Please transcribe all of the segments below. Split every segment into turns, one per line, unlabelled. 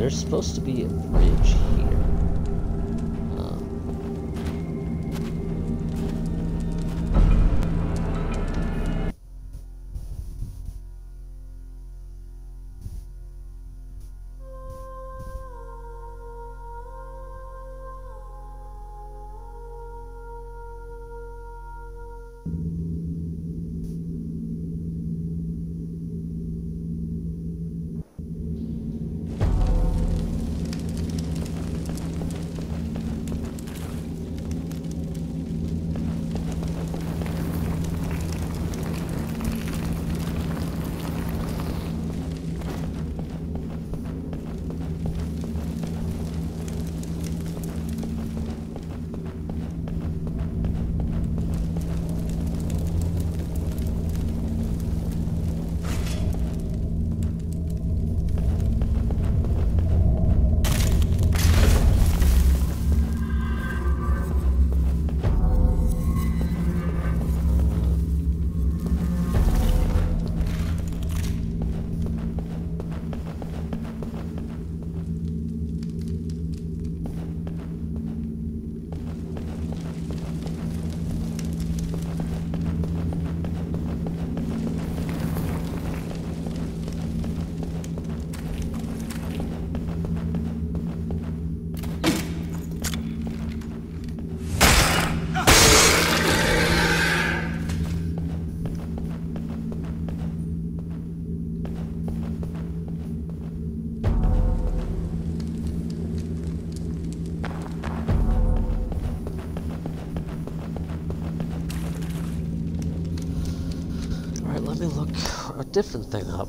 there's supposed to be a bridge me look
a different thing up.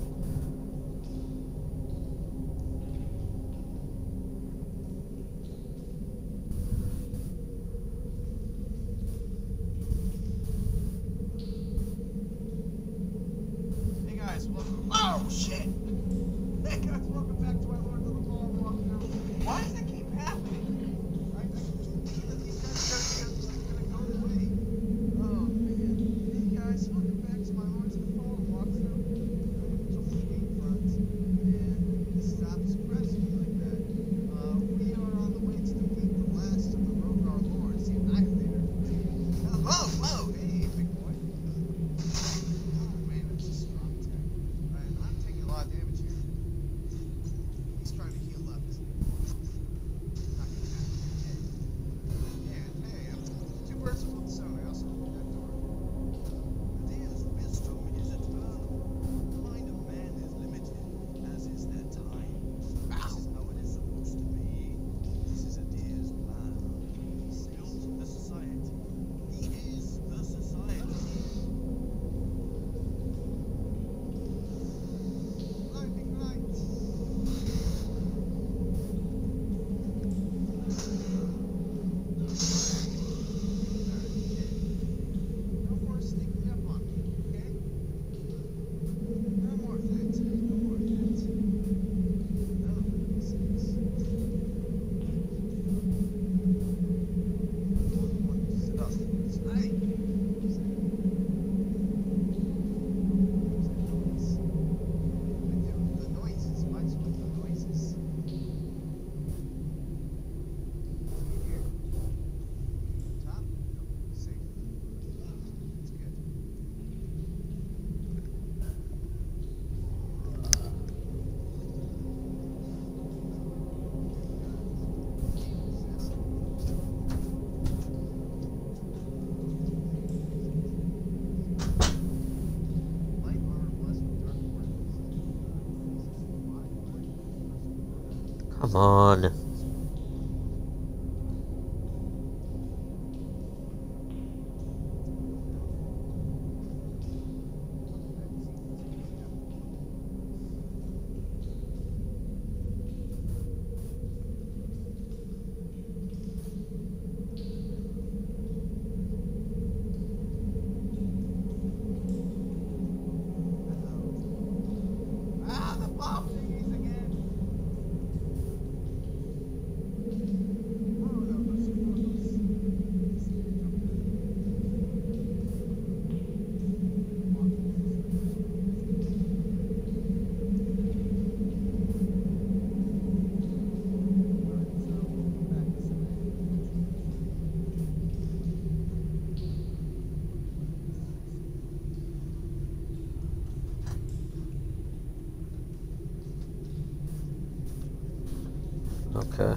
zamanı.
Okay.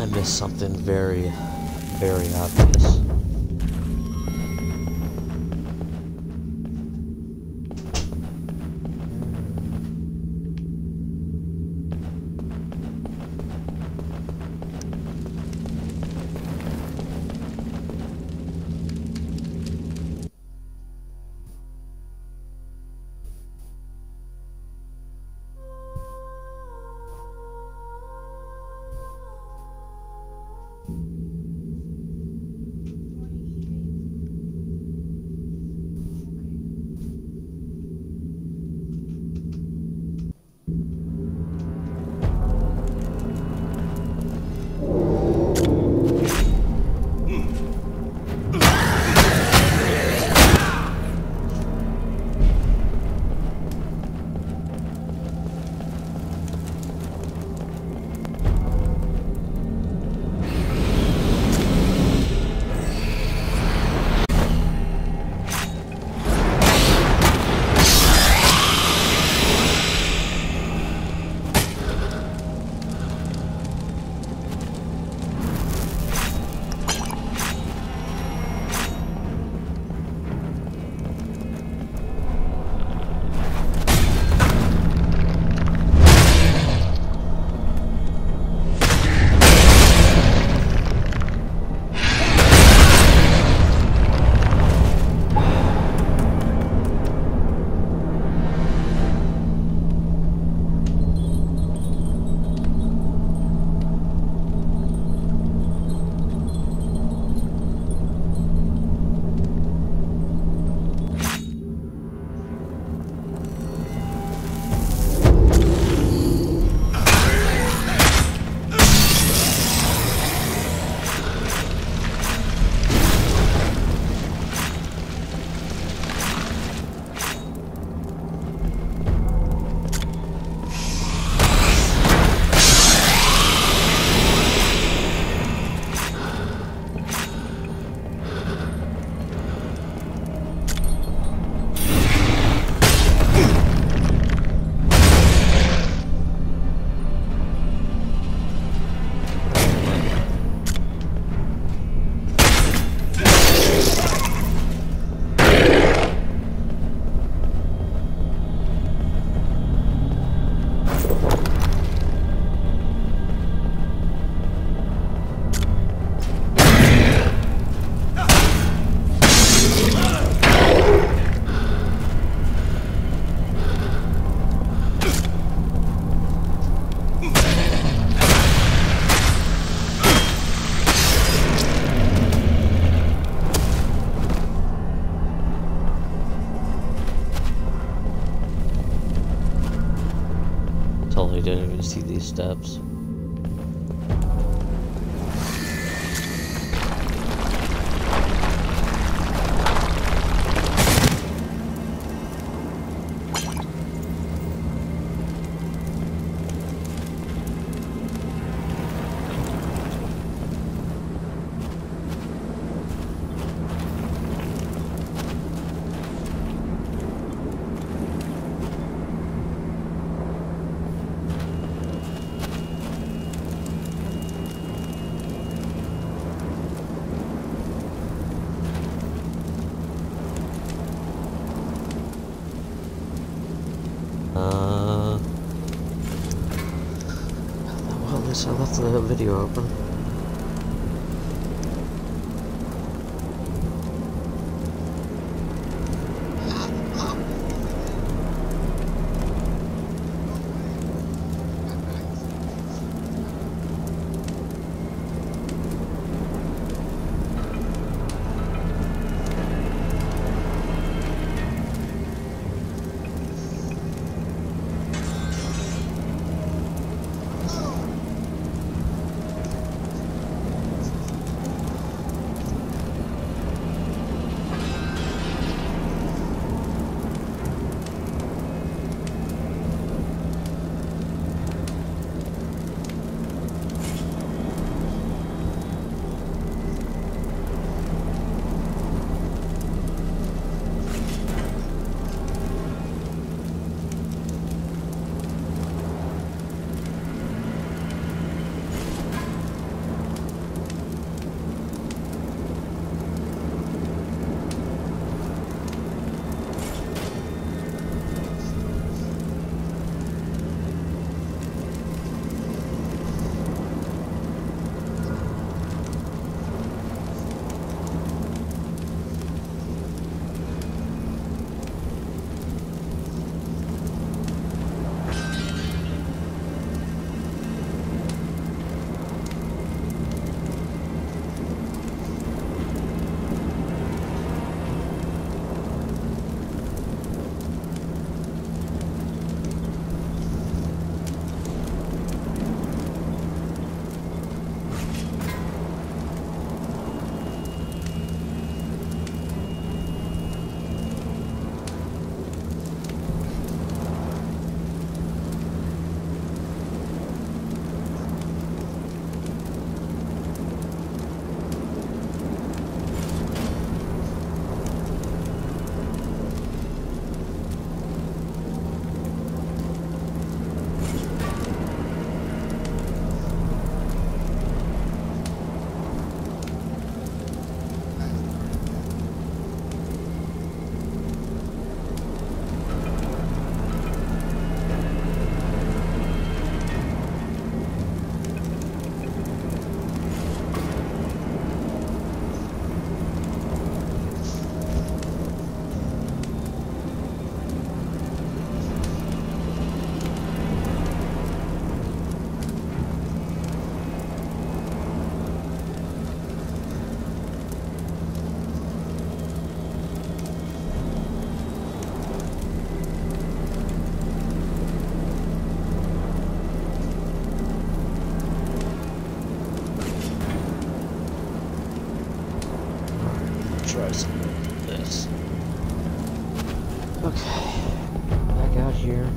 I
missed something very, very obvious. The video open. Okay, back out here.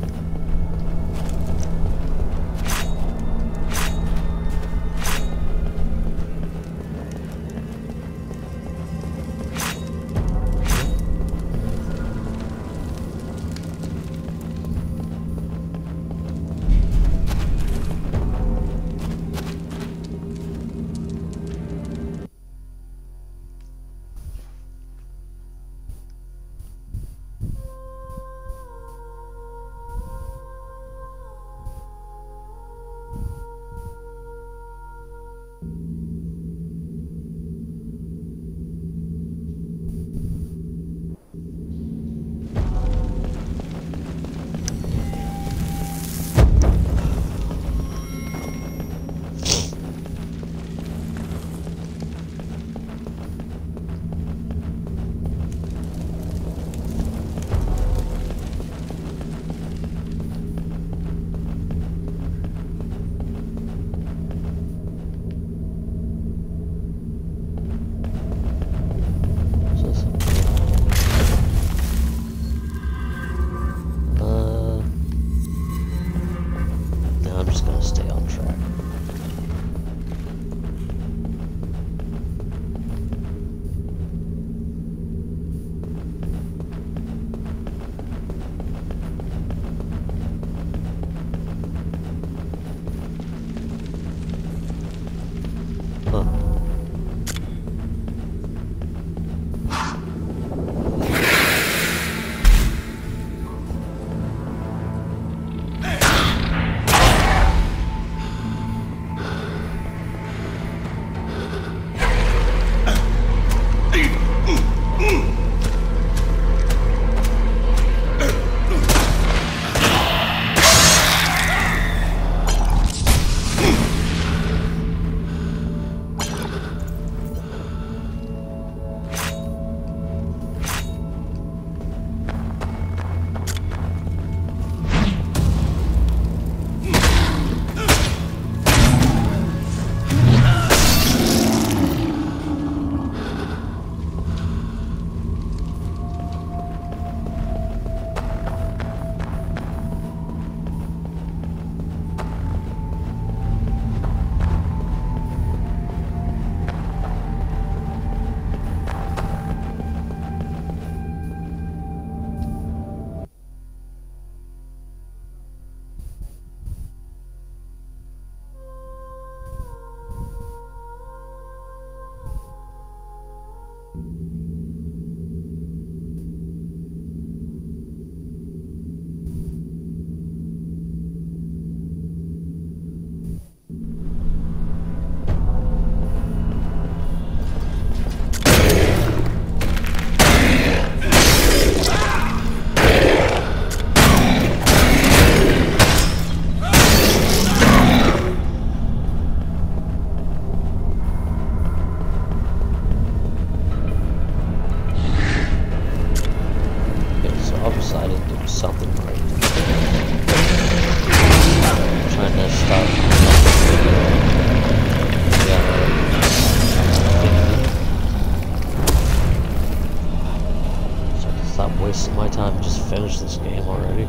Wasting my time and just finish this game already.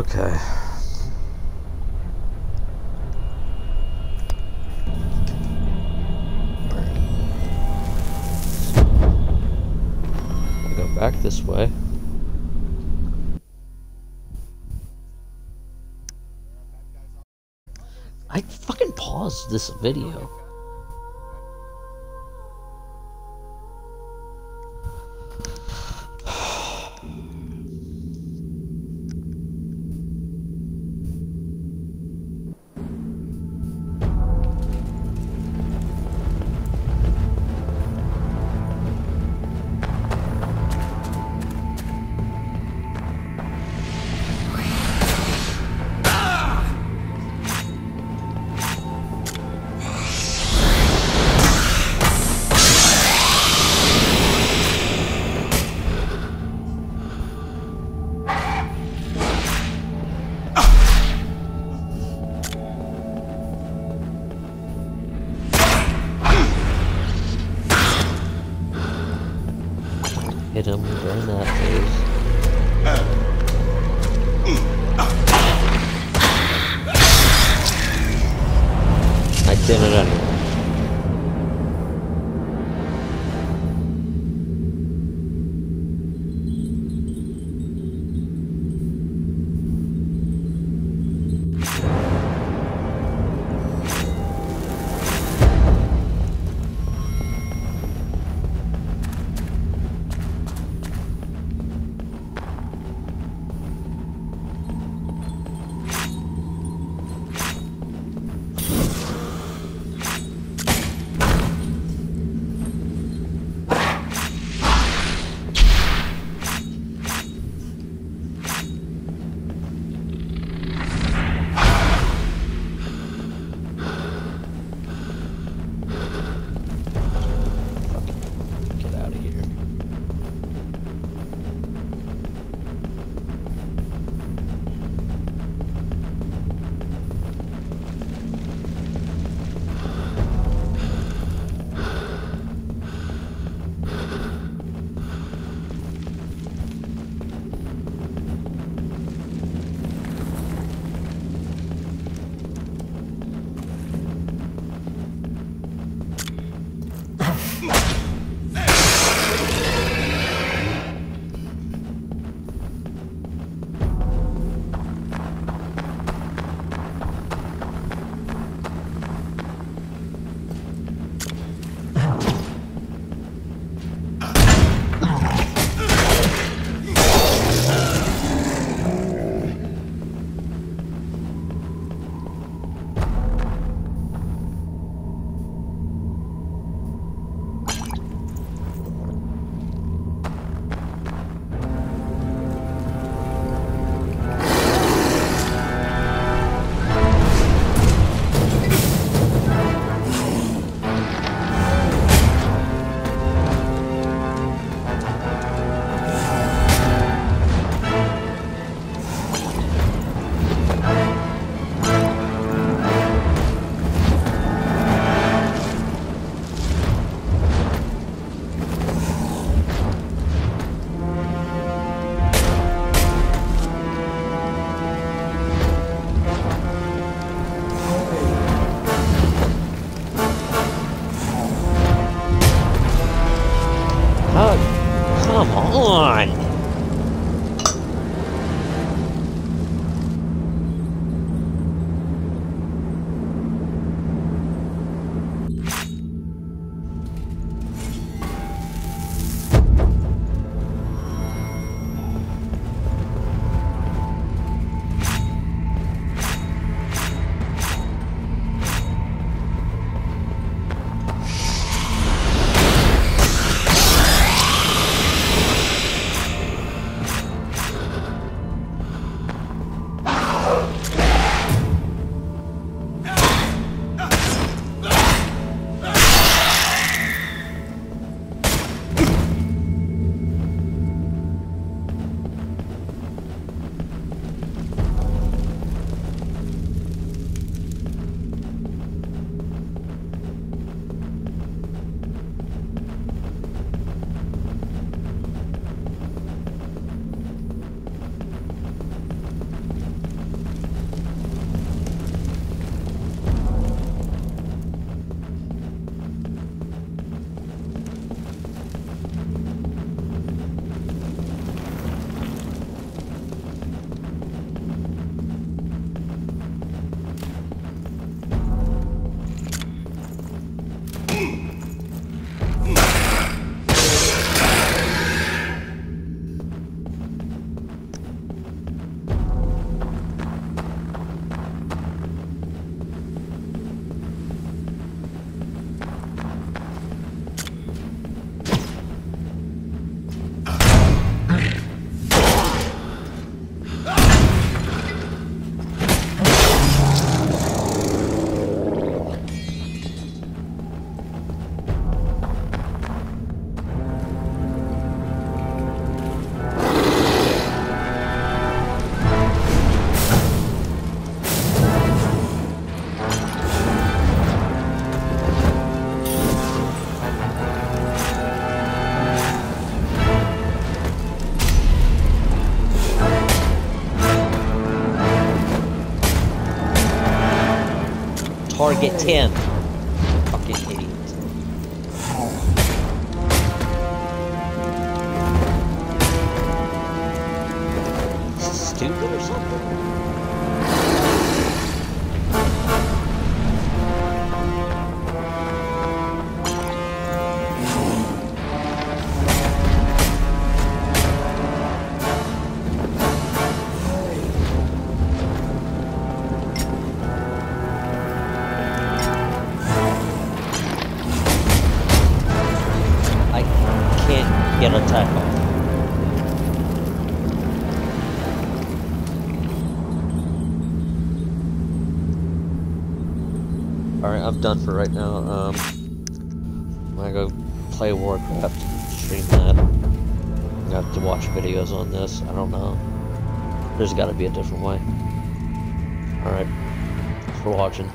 Okay. I'll go back this way. I fucking paused this video. Come on!
Target 10. Fucking idiot. Done for right now. Um, I'm gonna go play Warcraft, stream that. I have to watch videos on this. I don't know. There's gotta be a different way. Alright. Thanks for watching.